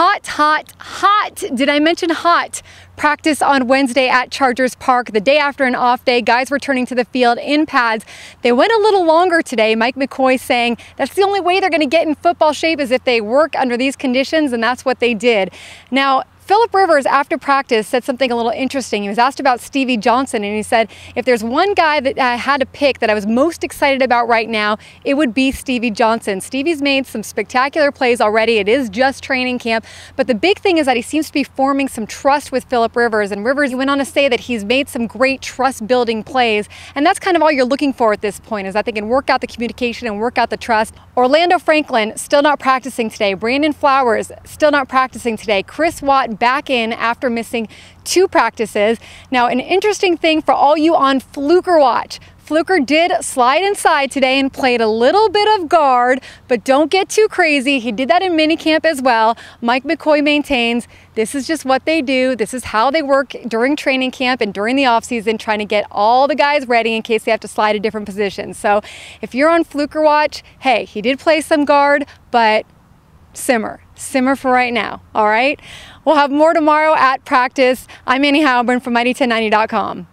hot, hot, hot. Did I mention hot? Practice on Wednesday at Chargers Park, the day after an off day. Guys returning to the field in pads. They went a little longer today. Mike McCoy saying that's the only way they're going to get in football shape is if they work under these conditions, and that's what they did. Now, Philip Rivers, after practice, said something a little interesting. He was asked about Stevie Johnson, and he said, if there's one guy that I had to pick that I was most excited about right now, it would be Stevie Johnson. Stevie's made some spectacular plays already. It is just training camp, but the big thing is that he seems to be forming some trust with Philip Rivers, and Rivers went on to say that he's made some great trust-building plays, and that's kind of all you're looking for at this point, is that they can work out the communication and work out the trust. Orlando Franklin, still not practicing today. Brandon Flowers, still not practicing today. Chris Watt, back in after missing two practices. Now, an interesting thing for all you on Fluker Watch. Fluker did slide inside today and played a little bit of guard, but don't get too crazy. He did that in minicamp as well. Mike McCoy maintains this is just what they do. This is how they work during training camp and during the offseason, trying to get all the guys ready in case they have to slide to different positions. So if you're on Fluker Watch, hey, he did play some guard, but simmer. Simmer for right now, all right? We'll have more tomorrow at practice. I'm Annie Heilbrunn from Mighty1090.com.